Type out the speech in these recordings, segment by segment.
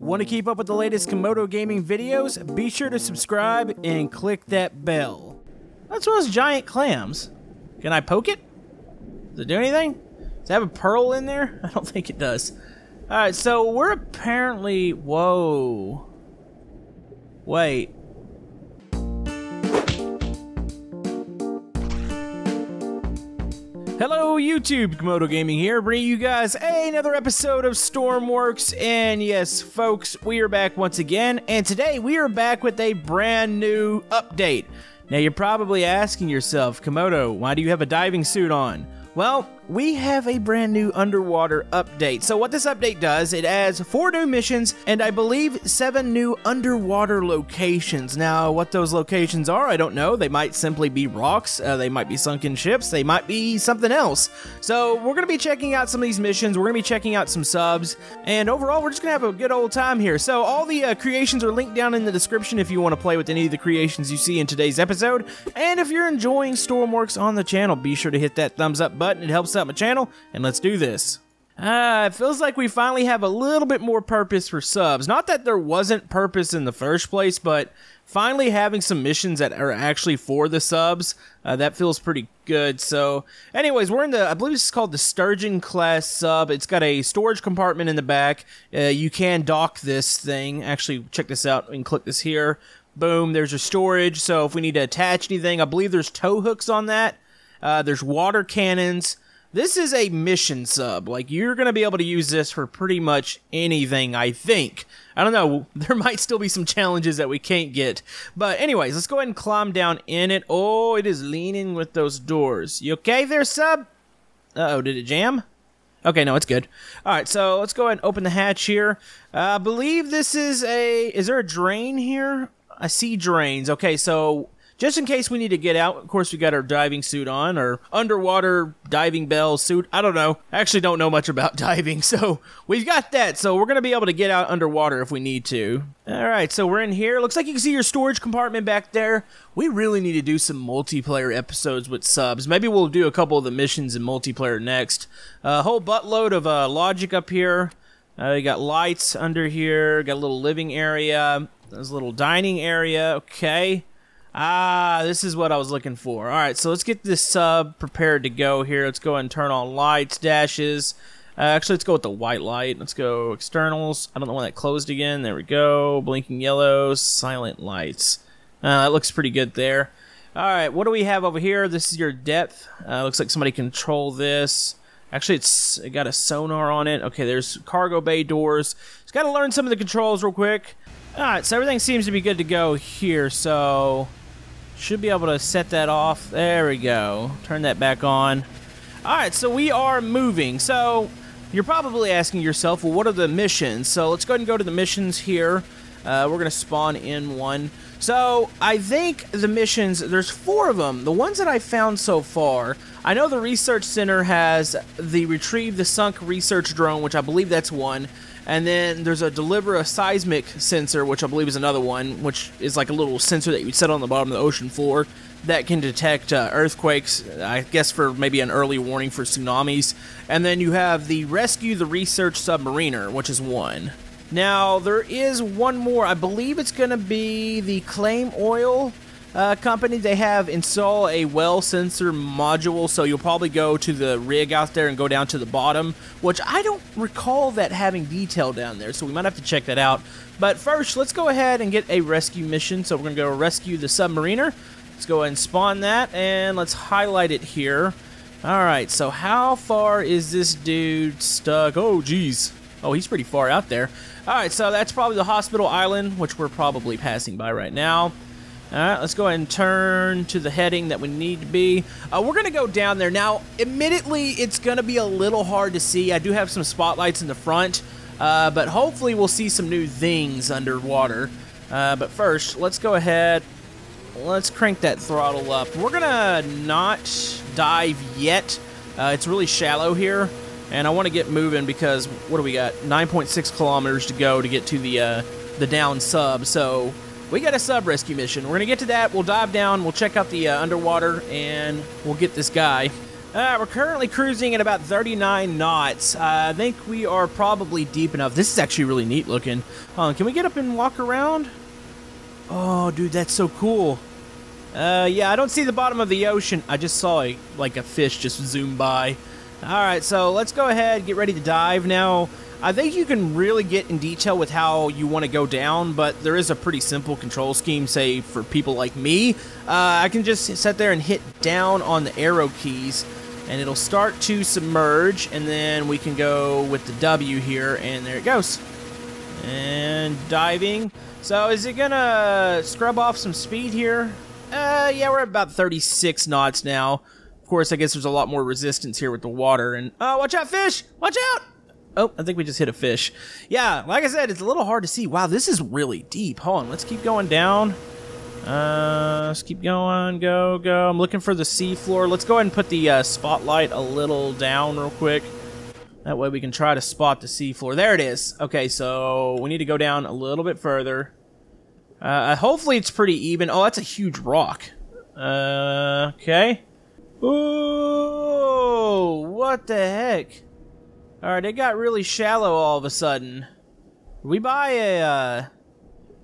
Want to keep up with the latest Camodo gaming videos? Be sure to subscribe and click that bell. That's one of those giant clams. Can I poke it? Does it do anything? Does it have a pearl in there? I don't think it does. Alright, so we're apparently... Whoa. Wait. Hello YouTube, Camodo Gaming here, bringing you guys another episode of Stormworks, and yes, folks, we are back once again, and today we are back with a brand new update. Now you're probably asking yourself, Camodo, why do you have a diving suit on? Well, we have a brand new underwater update. So what this update does, it adds four new missions and I believe seven new underwater locations. Now, what those locations are, I don't know. They might simply be rocks, uh, they might be sunken ships, they might be something else. So we're to be checking out some of these missions, we're to be checking out some subs, and overall we're just to have a good old time here. So all the uh, creations are linked down in the description if you want to play with any of the creations you see in today's episode. And if you're enjoying Stormworks on the channel, be sure to hit that thumbs up button. It helps out my channel, and let's do this. Ah, it feels like we finally have a little bit more purpose for subs. Not that there wasn't purpose in the first place, but finally having some missions that are actually for the subs, uh, that feels pretty good. So, anyways, we're in the, I believe this is called the Sturgeon class sub. It's got a storage compartment in the back. Uh, you can dock this thing. Actually, check this out and click this here. Boom, there's your storage. So if we need to attach anything, I believe there's tow hooks on that. Uh, there's water cannons. This is a mission sub. Like, you're going to be able to use this for pretty much anything, I think. I don't know. There might still be some challenges that we can't get. But anyways, let's go ahead and climb down in it. Oh, it is leaning with those doors. You okay there, sub? Uh-oh, did it jam? Okay, no, it's good. All right, so let's go ahead and open the hatch here. Uh, I believe this is a... Is there a drain here? I see drains. Okay, so just in case we need to get out, of course, we got our diving suit on, or underwater diving bell suit. I don't know. I actually don't know much about diving, so we've got that. So we're going to be able to get out underwater if we need to. All right, so we're in here. Looks like you can see your storage compartment back there. We really need to do some multiplayer episodes with subs. Maybe we'll do a couple of the missions in multiplayer next. A uh, whole buttload of uh, logic up here. Uh, you got lights under here. Got a little living area. There's a little dining area. Okay. Ah, this is what I was looking for. All right, so let's get this sub prepared to go here. Let's go and turn on lights, dashes. Uh, actually, let's go with the white light. Let's go externals. I don't know when that closed again. There we go. Blinking yellow, silent lights. Uh, that looks pretty good there. All right, what do we have over here? This is your depth. Uh, looks like somebody control this. Actually, it's it got a sonar on it. Okay, there's cargo bay doors. Just got to learn some of the controls real quick. All right, so everything seems to be good to go here. So should be able to set that off. There we go. Turn that back on. Alright, so we are moving. So, you're probably asking yourself, well, what are the missions? So, let's go ahead and go to the missions here. Uh, we're going to spawn in one. So, I think the missions, there's four of them. The ones that I found so far, I know the research center has the retrieve the sunk research drone, which I believe that's one. And then there's a deliver a seismic sensor, which I believe is another one, which is like a little sensor that you set on the bottom of the ocean floor that can detect uh, earthquakes, I guess for maybe an early warning for tsunamis. And then you have the rescue the research submariner, which is one. Now, there is one more. I believe it's going to be the claim oil uh, company, they have install a well sensor module, so you'll probably go to the rig out there and go down to the bottom, which I don't recall that having detail down there, so we might have to check that out. But first, let's go ahead and get a rescue mission. So we're going to go rescue the submariner. Let's go and spawn that, and let's highlight it here. Alright, so how far is this dude stuck? Oh, geez. Oh, he's pretty far out there. Alright, so that's probably the hospital island, which we're probably passing by right now. Alright, let's go ahead and turn to the heading that we need to be. Uh, we're going to go down there. Now, admittedly, it's going to be a little hard to see. I do have some spotlights in the front, uh, but hopefully we'll see some new things underwater. Uh, but first, let's go ahead. Let's crank that throttle up. We're going to not dive yet. Uh, it's really shallow here, and I want to get moving because, what do we got? 9.6 kilometers to go to get to the, uh, the down sub, so we got a sub rescue mission. We're going to get to that. We'll dive down. We'll check out the uh, underwater, and we'll get this guy. Uh, we're currently cruising at about 39 knots. Uh, I think we are probably deep enough. This is actually really neat looking. Can we get up and walk around? Oh, dude, that's so cool. Uh, yeah, I don't see the bottom of the ocean. I just saw a, like a fish just zoom by. All right, so let's go ahead, get ready to dive now. I think you can really get in detail with how you want to go down, but there is a pretty simple control scheme, say, for people like me. Uh, I can just sit there and hit down on the arrow keys, and it'll start to submerge, and then we can go with the W here, and there it goes. And diving. So is it gonna scrub off some speed here? Uh, yeah, we're at about 36 knots now. Of course, I guess there's a lot more resistance here with the water. And oh, watch out, fish! Watch out! Oh, I think we just hit a fish. Yeah, like I said, it's a little hard to see. Wow, this is really deep. Hold on, let's keep going down. Uh, let's keep going. Go, go. I'm looking for the sea floor. Let's go ahead and put the uh, spotlight a little down real quick. That way we can try to spot the sea floor. There it is. Okay, so we need to go down a little bit further. Uh, hopefully it's pretty even. Oh, that's a huge rock. Uh, okay. Ooh, what the heck? Alright, it got really shallow all of a sudden. we buy a, uh,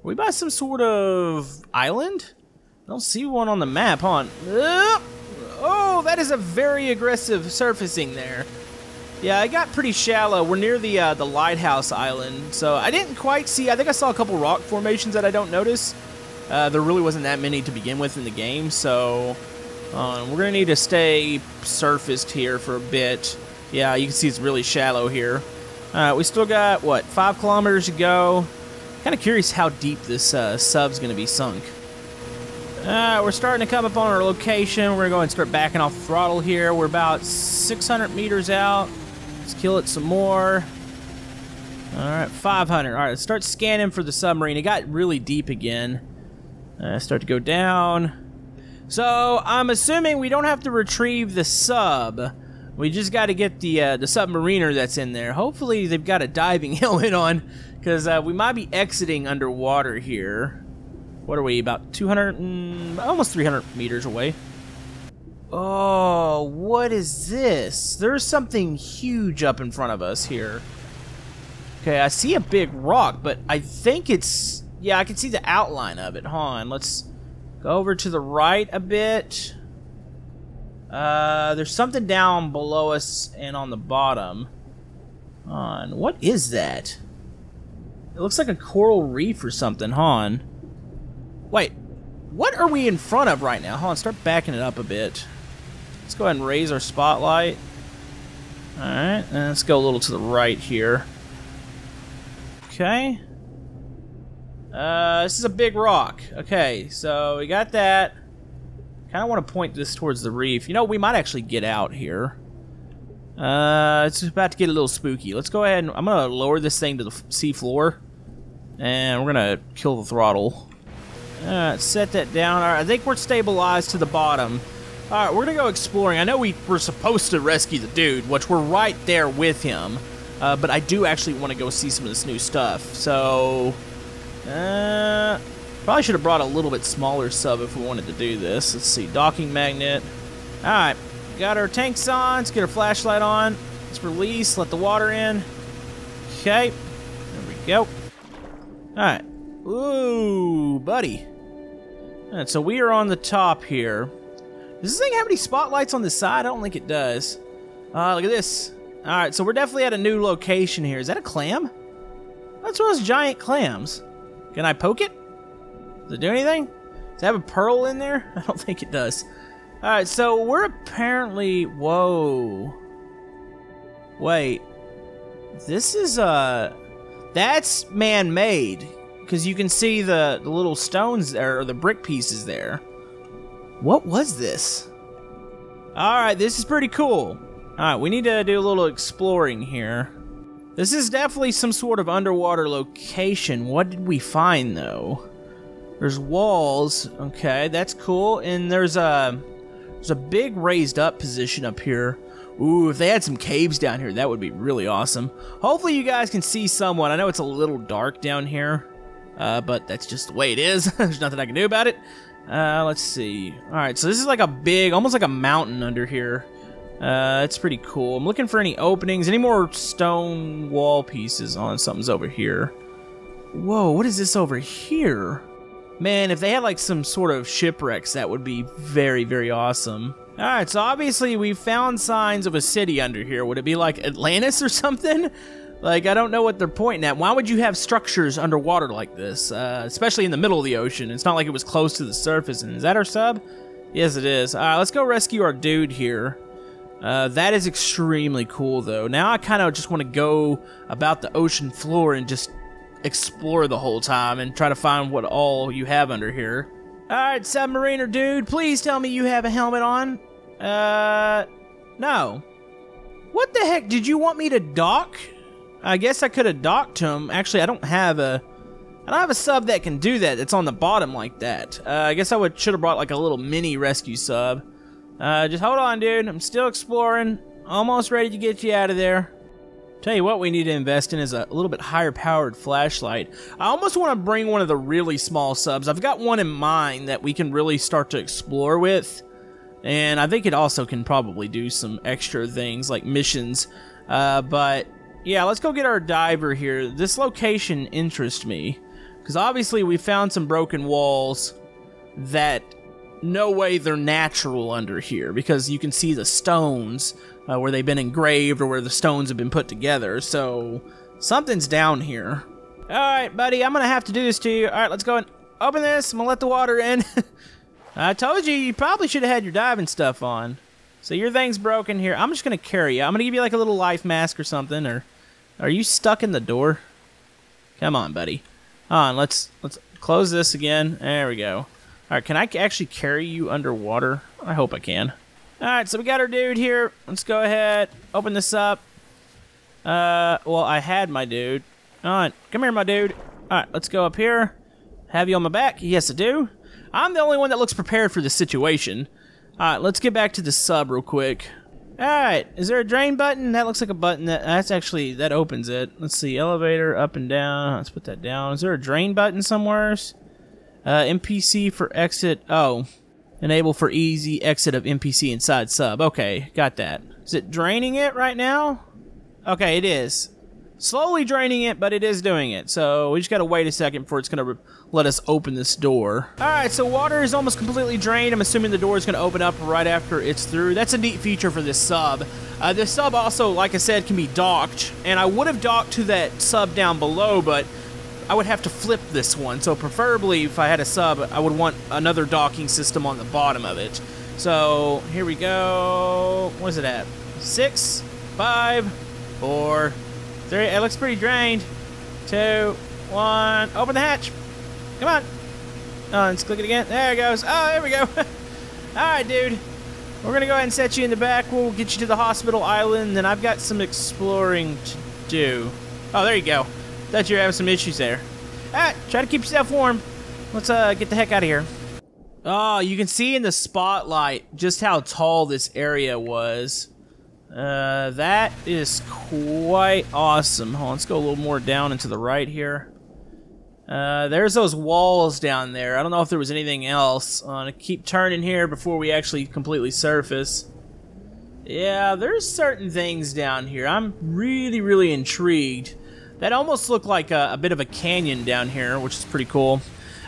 we buy some sort of island? I don't see one on the map, huh? Oh, that is a very aggressive surfacing there. Yeah, it got pretty shallow. We're near the uh, the lighthouse island, so I didn't quite see. I think I saw a couple rock formations that I don't notice. Uh, there really wasn't that many to begin with in the game, so uh, we're gonna need to stay surfaced here for a bit. Yeah, you can see it's really shallow here. Uh, we still got what five kilometers to go. Kind of curious how deep this uh, sub's gonna be sunk. Uh, we're starting to come up on our location. We're gonna go and start backing off throttle here. We're about 600 meters out. Let's kill it some more. Alright, 500. Alright, let's start scanning for the submarine. It got really deep again. Uh, start to go down. So, I'm assuming we don't have to retrieve the sub. We just got to get the uh, the submariner that's in there. Hopefully, they've got a diving helmet on, because uh, we might be exiting underwater here. What are we, about 200 and almost 300 meters away? Oh, what is this? There's something huge up in front of us here. Okay, I see a big rock, but I think it's... Yeah, I can see the outline of it. Hold on, let's go over to the right a bit. Uh, there's something down below us and on the bottom. On, what is that? It looks like a coral reef or something, hon. Wait, what are we in front of right now? Hold on, start backing it up a bit. Let's go ahead and raise our spotlight. Alright, and let's go a little to the right here. Okay. Uh, this is a big rock. Okay, so we got that. Kind of want to point this towards the reef. You know, we might actually get out here. Uh, it's about to get a little spooky. Let's go ahead and I'm going to lower this thing to the sea floor. And we're going to kill the throttle. Alright, set that down. Alright, I think we're stabilized to the bottom. Alright, we're gonna go exploring. I know we were supposed to rescue the dude, which we're right there with him. Uh, but I do actually want to go see some of this new stuff. So, uh, probably should have brought a little bit smaller sub if we wanted to do this. Let's see, docking magnet. Alright, got our tanks on. Let's get our flashlight on. Let's release, let the water in. Okay, there we go. Alright. Ooh, buddy. Alright, so we are on the top here. Does this thing have any spotlights on the side? I don't think it does. Uh, look at this. Alright, so we're definitely at a new location here. Is that a clam? That's one of those giant clams. Can I poke it? Does it do anything? Does it have a pearl in there? I don't think it does. Alright, so we're apparently... Whoa. Wait. This is, uh... That's man-made. Because you can see the, the little stones there, or the brick pieces there. What was this? Alright, this is pretty cool. Alright, we need to do a little exploring here. This is definitely some sort of underwater location. What did we find, though? There's walls. Okay, that's cool. And there's a, there's a big raised up position up here. Ooh, if they had some caves down here, that would be really awesome. Hopefully you guys can see someone. I know it's a little dark down here, uh, but that's just the way it is. There's nothing I can do about it. Uh, let's see. Alright, so this is like a big, almost like a mountain under here. Uh, that's pretty cool. I'm looking for any openings, any more stone wall pieces on something's over here. Whoa, what is this over here? Man, if they had like some sort of shipwrecks, that would be very, very awesome. Alright, so obviously we found signs of a city under here. Would it be like Atlantis or something? Like, I don't know what they're pointing at. Why would you have structures underwater like this? Uh, especially in the middle of the ocean. It's not like it was close to the surface. And is that our sub? Yes, it is. Alright, let's go rescue our dude here. Uh, that is extremely cool, though. Now I kind of just want to go about the ocean floor and just explore the whole time and try to find what all you have under here. Alright, submariner dude, please tell me you have a helmet on. Uh, no. What the heck? Did you want me to dock? I guess I could have docked him. Actually, I don't have a... I don't have a sub that can do that. It's on the bottom like that. Uh, I guess I would should have brought like a little mini rescue sub. Uh, just hold on, dude. I'm still exploring. Almost ready to get you out of there. Tell you what we need to invest in is a little bit higher powered flashlight. I almost want to bring one of the really small subs. I've got one in mind that we can really start to explore with. And I think it also can probably do some extra things like missions. Uh, but yeah, let's go get our diver here. This location interests me. Because obviously we found some broken walls that no way they're natural under here. Because you can see the stones uh, where they've been engraved or where the stones have been put together. So something's down here. All right, buddy, I'm gonna have to do this to you. All right, let's go and open this. I'm gonna let the water in. I told you you probably should have had your diving stuff on. So your thing's broken here. I'm just gonna carry you. I'm gonna give you like a little life mask or something. Or are you stuck in the door? Come on, buddy. On, let's let's close this again. There we go. All right, can I actually carry you underwater? I hope I can. Alright, so we got our dude here. Let's go ahead, open this up. Uh, well, I had my dude. Alright, come here, my dude. Alright, let's go up here. Have you on my back? Yes, I do. I'm the only one that looks prepared for this situation. Alright, let's get back to the sub real quick. Alright, is there a drain button? That looks like a button that, that's actually, that opens it. Let's see, elevator, up and down. Let's put that down. Is there a drain button somewhere? Uh, NPC for exit. Oh, Enable for easy exit of NPC inside sub. Okay, got that. Is it draining it right now? Okay, it is. Slowly draining it, but it is doing it. So we just gotta wait a second before it's gonna let us open this door. Alright, so water is almost completely drained. I'm assuming the door is gonna open up right after it's through. That's a neat feature for this sub. Uh, this sub also, like I said, can be docked. And I would have docked to that sub down below, but I would have to flip this one. So preferably, if I had a sub, I would want another docking system on the bottom of it. So here we go. What is it at? Six, five, four, three. It looks pretty drained. Two, one. Open the hatch. Come on. Oh, let's click it again. There it goes. Oh, there we go. All right, dude. We're going to go ahead and set you in the back. We'll get you to the hospital island, and I've got some exploring to do. Oh, there you go. Thought you were having some issues there. Alright, try to keep yourself warm. Let's uh get the heck out of here. Oh, you can see in the spotlight just how tall this area was. Uh, that is quite awesome. Hold on, let's go a little more down into the right here. Uh, there's those walls down there. I don't know if there was anything else. I'm gonna keep turning here before we actually completely surface. Yeah, there's certain things down here. I'm really, really intrigued. That almost looked like a, a bit of a canyon down here, which is pretty cool.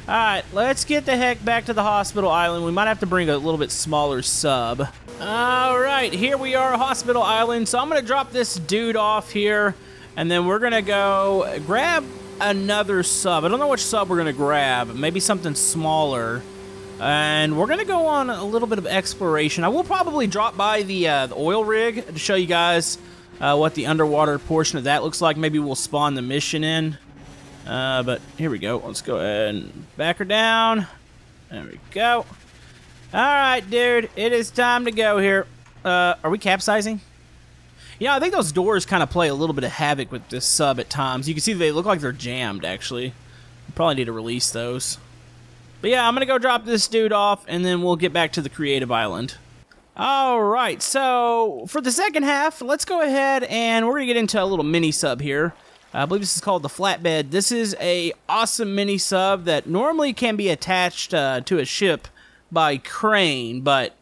Alright, let's get the heck back to the hospital island. We might have to bring a little bit smaller sub. Alright, here we are, Hospital Island. So I'm to drop this dude off here, and then we're to go grab another sub. I don't know which sub we're to grab. Maybe something smaller. And we're to go on a little bit of exploration. I will probably drop by the, uh, the oil rig to show you guys uh, what the underwater portion of that looks like. Maybe we'll spawn the mission in. Uh, but here we go. Let's go ahead and back her down. There we go. Alright, dude. It is time to go here. Uh, are we capsizing? Yeah, I think those doors kind of play a little bit of havoc with this sub at times. You can see they look like they're jammed, actually. Probably need to release those. But yeah, I'm going to go drop this dude off, and then we'll get back to the creative island. All right, so for the second half, let's go ahead and we're gonna get into a little mini sub here. I believe this is called the flatbed. This is a awesome mini sub that normally can be attached uh, to a ship by crane, but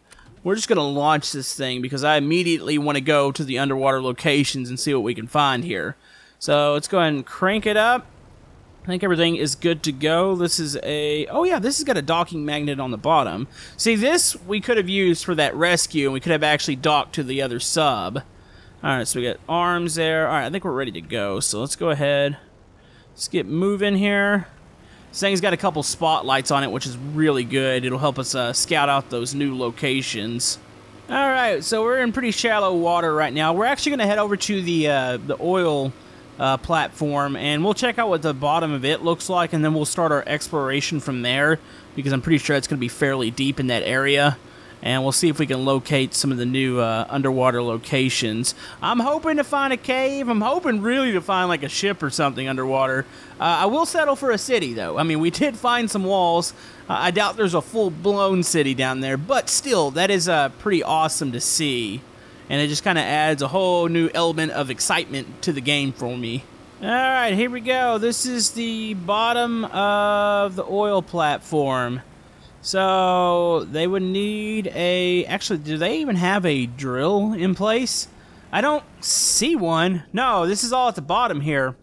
we're just going to launch this thing because I immediately want to go to the underwater locations and see what we can find here. So let's go ahead and crank it up. I think everything is good to go. This is a... Oh, yeah, this has got a docking magnet on the bottom. See, this we could have used for that rescue, and we could have actually docked to the other sub. Alright, so we got arms there. Alright, I think we're ready to go. So let's go ahead. Let's get moving here. This thing's got a couple spotlights on it, which is really good. It'll help us uh, scout out those new locations. Alright, so we're in pretty shallow water right now. We're actually going to head over to the, uh, the oil uh, platform, and we'll check out what the bottom of it looks like, and then we'll start our exploration from there, because I'm pretty sure it's going to be fairly deep in that area. And we'll see if we can locate some of the new uh, underwater locations. I'm hoping to find a cave. I'm hoping really to find like a ship or something underwater. Uh, I will settle for a city, though. I mean, we did find some walls. Uh, I doubt there's a full-blown city down there, but still, that is uh, pretty awesome to see and it just kind of adds a whole new element of excitement to the game for me. Alright, here we go. This is the bottom of the oil platform. So, they would need a... Actually, do they even have a drill in place? I don't see one. No, this is all at the bottom here.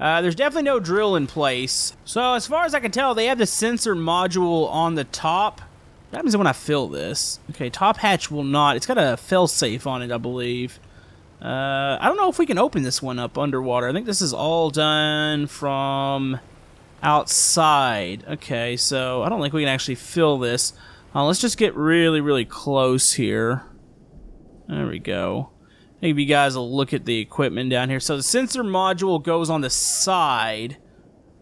Uh, there's definitely no drill in place. So, as far as I can tell, they have the sensor module on the top what happens when I fill this? Okay, top hatch will not. It's got a fail-safe on it, I believe. Uh, I don't know if we can open this one up underwater. I think this is all done from outside. Okay, so I don't think we can actually fill this. Uh, let's just get really, really close here. There we go. Maybe you guys will look at the equipment down here. So the sensor module goes on the side.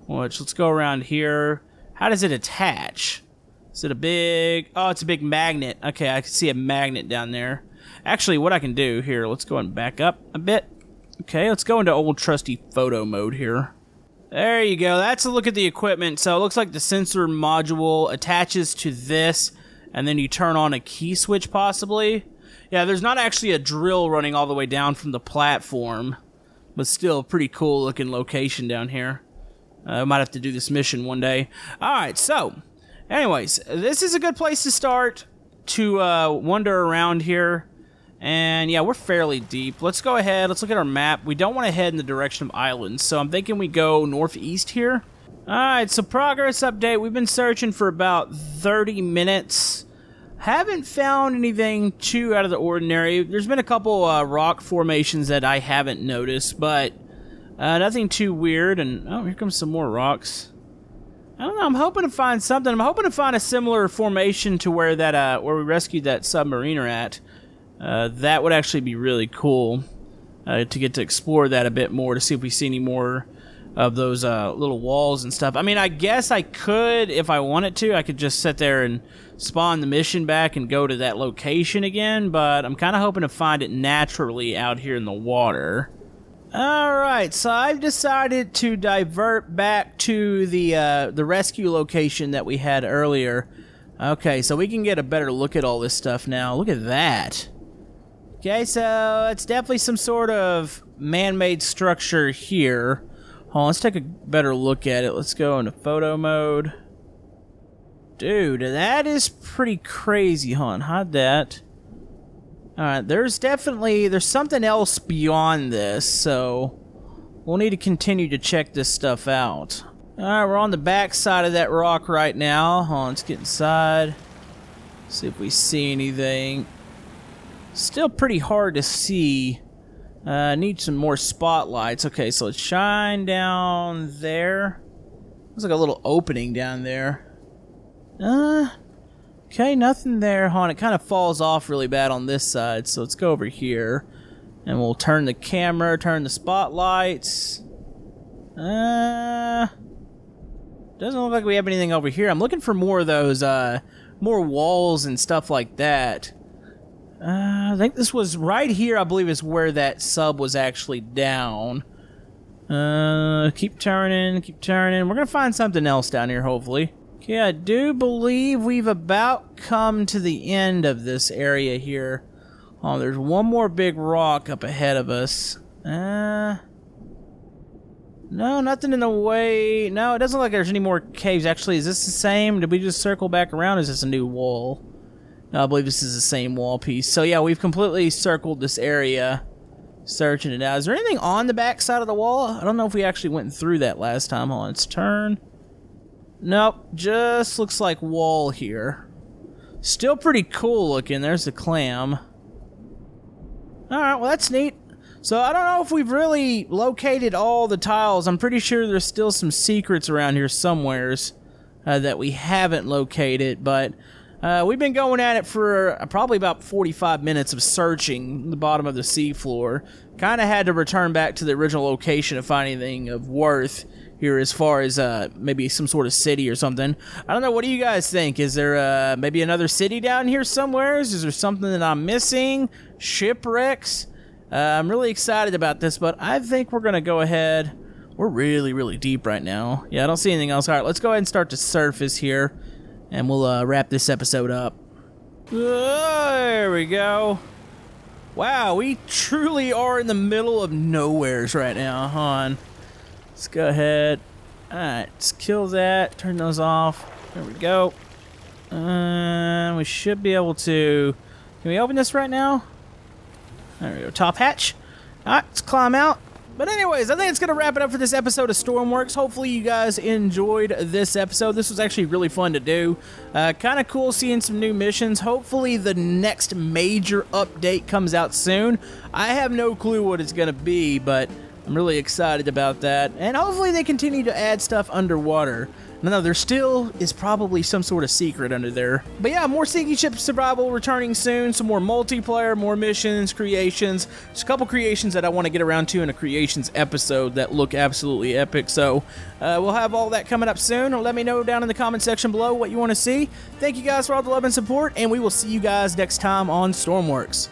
Which, let's go around here. How does it attach? Is it a big... Oh, it's a big magnet. Okay, I can see a magnet down there. Actually, what I can do here, let's go and back up a bit. Okay, let's go into old trusty photo mode here. There you go. That's a look at the equipment. So it looks like the sensor module attaches to this, and then you turn on a key switch possibly. Yeah, there's not actually a drill running all the way down from the platform, but still pretty cool looking location down here. Uh, I might have to do this mission one day. Alright, so Anyways, this is a good place to start to uh, wander around here. And yeah, we're fairly deep. Let's go ahead. Let's look at our map. We don't want to head in the direction of islands, so I'm thinking we go northeast here. Alright, so progress update. We've been searching for about 30 minutes. Haven't found anything too out of the ordinary. There's been a couple uh, rock formations that I haven't noticed, but uh, nothing too weird. And oh, here comes some more rocks. I don't know. I'm hoping to find something. I'm hoping to find a similar formation to where that uh, where we rescued that submariner at. Uh, that would actually be really cool uh, to get to explore that a bit more to see if we see any more of those uh, little walls and stuff. I mean, I guess I could if I wanted to. I could just sit there and spawn the mission back and go to that location again. But I'm kind of hoping to find it naturally out here in the water. Alright, so I've decided to divert back to the uh, the rescue location that we had earlier. Okay, so we can get a better look at all this stuff now. Look at that. Okay, so it's definitely some sort of man-made structure here. Hold on, let's take a better look at it. Let's go into photo mode. Dude, that is pretty crazy, hon. Hide that. Alright, there's definitely, there's something else beyond this, so we'll need to continue to check this stuff out. Alright, we're on the back side of that rock right now. Hold on, let's get inside. See if we see anything. Still pretty hard to see. Uh, need some more spotlights. Okay, so let's shine down there. Looks like a little opening down there. Uh, Okay, nothing there, hon. It kind of falls off really bad on this side, so let's go over here. And we'll turn the camera, turn the spotlights. Uh, doesn't look like we have anything over here. I'm looking for more of those, uh, more walls and stuff like that. Uh, I think this was right here, I believe, is where that sub was actually down. Uh, keep turning, keep turning. We're gonna find something else down here, hopefully. Okay, I do believe we've about come to the end of this area here. Oh, there's one more big rock up ahead of us. Uh, no, nothing in the way. No, it doesn't look like there's any more caves. Actually, is this the same? Did we just circle back around? Is this a new wall? No, I believe this is the same wall piece. So yeah, we've completely circled this area, searching it out. Is there anything on the back side of the wall? I don't know if we actually went through that last time. Hold on, let's turn. Nope, just looks like wall here. Still pretty cool looking. There's the clam. Alright, well that's neat. So I don't know if we've really located all the tiles. I'm pretty sure there's still some secrets around here somewheres uh, that we haven't located, but uh, we've been going at it for probably about 45 minutes of searching the bottom of the seafloor. Kind of had to return back to the original location to find anything of worth here as far as uh, maybe some sort of city or something. I don't know. What do you guys think? Is there uh, maybe another city down here somewhere? Is there something that I'm missing? Shipwrecks? Uh, I'm really excited about this, but I think we're going to go ahead. We're really, really deep right now. Yeah, I don't see anything else. All right, let's go ahead and start to surface here, and we'll uh, wrap this episode up. there we go. Wow, we truly are in the middle of nowheres right now, hon. Let's go ahead. Alright, let's kill that. Turn those off. There we go. Uh, we should be able to... Can we open this right now? There we go. Top hatch. Alright, let's climb out. But anyways, I think it's going to wrap it up for this episode of Stormworks. Hopefully you guys enjoyed this episode. This was actually really fun to do. Uh, kind of cool seeing some new missions. Hopefully the next major update comes out soon. I have no clue what it's going to be, but I'm really excited about that. And hopefully they continue to add stuff underwater. No, there still is probably some sort of secret under there. But yeah, more Sinking Ship Survival returning soon. Some more multiplayer, more missions, creations. There's a couple creations that I want to get around to in a creations episode that look absolutely epic. So uh, we'll have all that coming up soon. Let me know down in the comment section below what you want to see. Thank you guys for all the love and support, and we will see you guys next time on Stormworks.